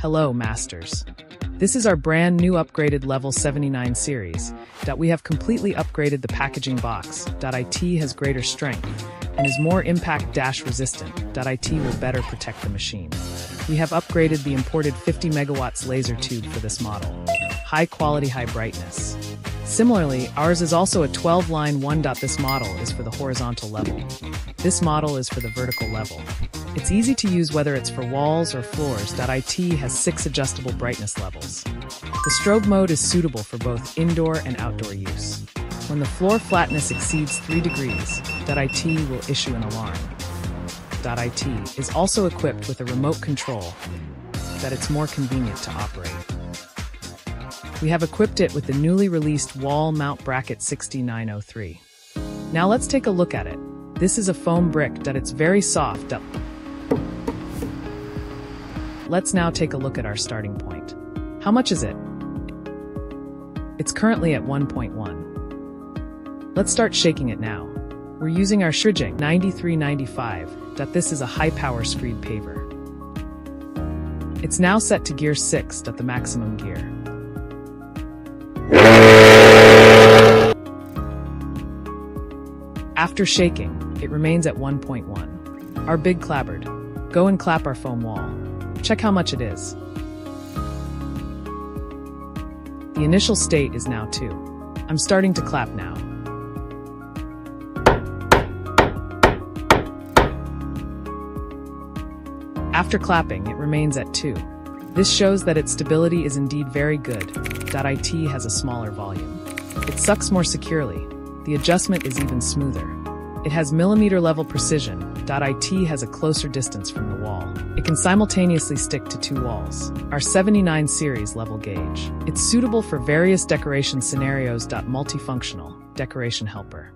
Hello, Masters. This is our brand new upgraded Level 79 series. That we have completely upgraded the packaging box. .it has greater strength and is more impact dash resistant. .it will better protect the machine. We have upgraded the imported 50 megawatts laser tube for this model. High quality, high brightness. Similarly, ours is also a 12 line 1. This model is for the horizontal level. This model is for the vertical level. It's easy to use whether it's for walls or floors. .it has six adjustable brightness levels. The strobe mode is suitable for both indoor and outdoor use. When the floor flatness exceeds 3 degrees, .it will issue an alarm. .it is also equipped with a remote control that it's more convenient to operate. We have equipped it with the newly released wall mount bracket 6903. Now let's take a look at it. This is a foam brick that it's very soft. Let's now take a look at our starting point. How much is it? It's currently at 1.1. Let's start shaking it now. We're using our Shijing 9395, that this is a high-power screed paver. It's now set to gear 6, at the maximum gear. After shaking, it remains at 1.1. Our big clapboard. Go and clap our foam wall. Check how much it is. The initial state is now 2. I'm starting to clap now. After clapping, it remains at 2. This shows that its stability is indeed very good. .it has a smaller volume. It sucks more securely. The adjustment is even smoother. It has millimeter level precision. .it has a closer distance from the wall. It can simultaneously stick to two walls. Our 79 series level gauge. It's suitable for various decoration scenarios. Multifunctional decoration helper.